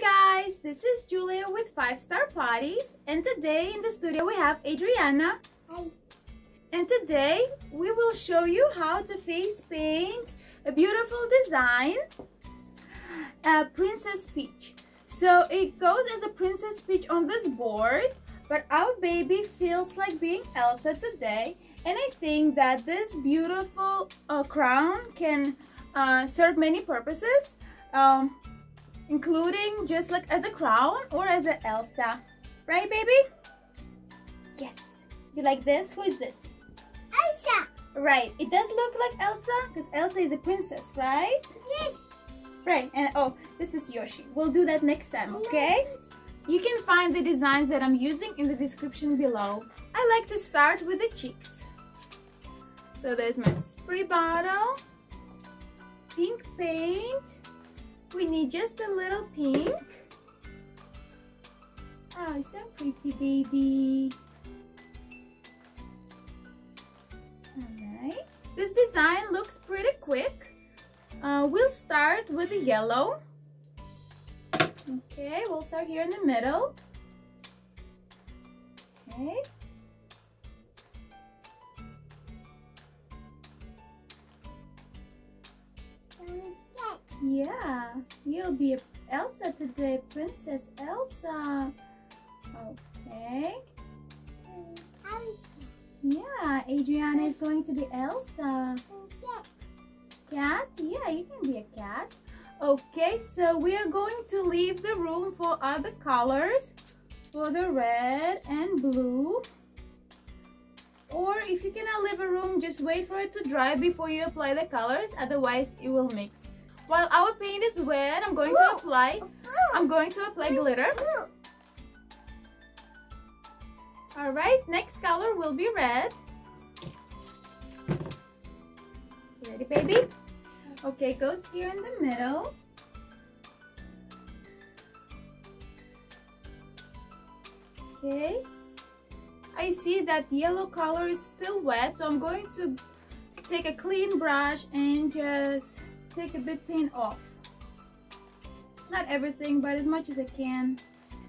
guys, this is Julia with 5 Star Parties and today in the studio we have Adriana. Hi. And today we will show you how to face paint a beautiful design, a Princess Peach. So it goes as a Princess Peach on this board, but our baby feels like being Elsa today and I think that this beautiful uh, crown can uh, serve many purposes. Um, including just like as a crown or as an Elsa. Right, baby? Yes. You like this? Who is this? Elsa. Right. It does look like Elsa because Elsa is a princess, right? Yes. Right. And oh, this is Yoshi. We'll do that next time, okay? You can find the designs that I'm using in the description below. I like to start with the cheeks. So there's my spray bottle, pink paint, we need just a little pink. Oh, so pretty, baby. Alright. This design looks pretty quick. Uh, we'll start with the yellow. Okay, we'll start here in the middle. Okay. Yeah, you'll be Elsa today, Princess Elsa. Okay. Elsa. Yeah, Adriana is going to be Elsa. Cat? Yeah, you can be a cat. Okay, so we are going to leave the room for other colors. For the red and blue. Or if you cannot leave a room, just wait for it to dry before you apply the colors. Otherwise, it will mix. While our paint is wet, I'm going to apply, I'm going to apply glitter. Alright, next color will be red. Ready, baby? Okay, goes here in the middle. Okay. I see that yellow color is still wet, so I'm going to take a clean brush and just take a bit paint off. Not everything, but as much as I can.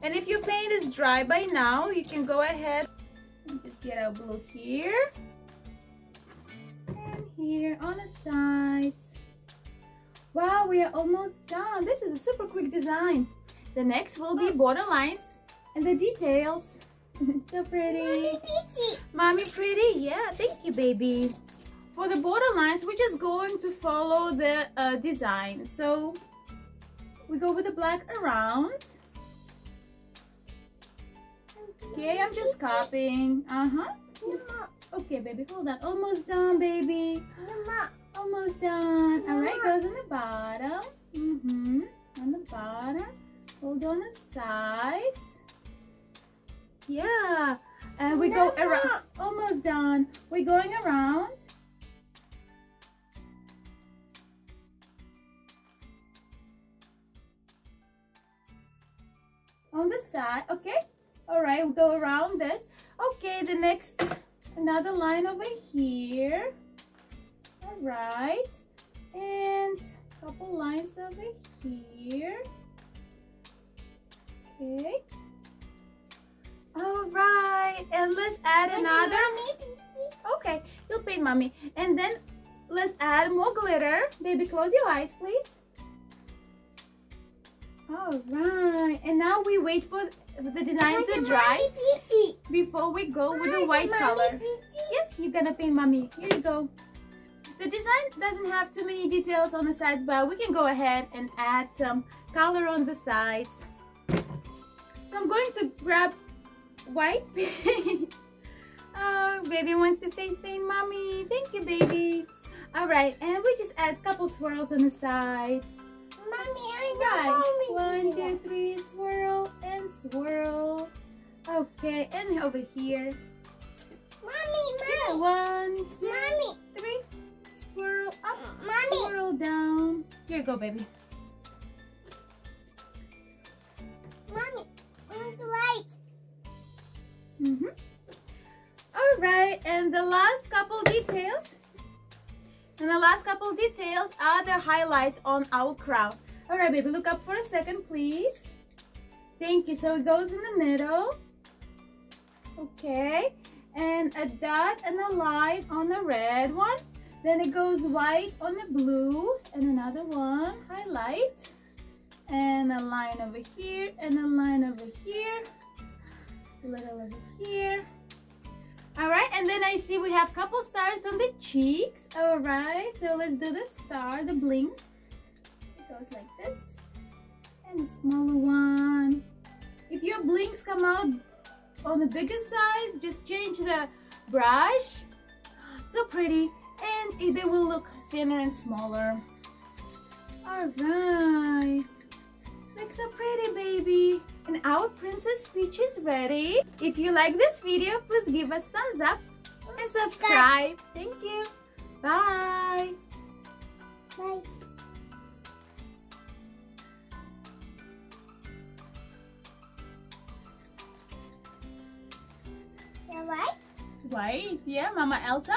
And if your paint is dry by now, you can go ahead and just get our blue here. And here on the sides. Wow, we are almost done. This is a super quick design. The next will be border lines and the details. so pretty. Mommy pretty. Mommy pretty? Yeah, thank you, baby. For the border lines, we're just going to follow the uh, design. So we go with the black around. Okay, I'm just copying. Uh-huh. Okay, baby, hold on. Almost done, baby. Almost done. All right, goes on the bottom. Mm-hmm. On the bottom. Hold on the sides. Yeah. And we go around. Almost done. We're going around. On the side okay? All right we'll go around this. Okay the next another line over here. All right and a couple lines over here. Okay. All right and let's add another. okay you'll paint mommy. And then let's add more glitter. Baby close your eyes please all right, and now we wait for the design to dry before we go with the white color. Yes, you're gonna paint mommy. Here you go. The design doesn't have too many details on the sides, but we can go ahead and add some color on the sides. So I'm going to grab white. oh, baby wants to face paint mommy. Thank you, baby. All right, and we just add a couple swirls on the sides. Right. One, two, three, swirl and swirl. Okay, and over here. Mommy, mommy. One, two, mommy. three. Swirl up, mommy. swirl down. Here you go, baby. Mommy, on the right. Mm-hmm. All right, and the last couple details and the last couple details are the highlights on our crown. All right, baby, look up for a second, please. Thank you. So it goes in the middle. Okay. And a dot and a line on the red one. Then it goes white on the blue and another one highlight and a line over here and a line over here a little over here all right and then I see we have couple stars on the cheeks all right so let's do the star the bling it goes like this and a smaller one if your blinks come out on the bigger size just change the brush so pretty and they will look thinner and smaller. All right, looks so pretty, baby. And our Princess Peach is ready. If you like this video, please give us thumbs up and subscribe. Thank you. Bye. Bye. Right? White, yeah, Mama Elsa.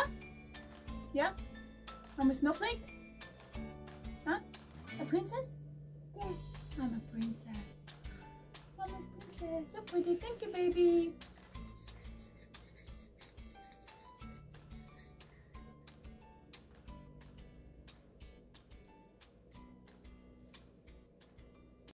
Yeah? Mama Snowflake? Huh? A princess? Yeah. I'm a princess. Mama's princess. So pretty. Thank you, baby.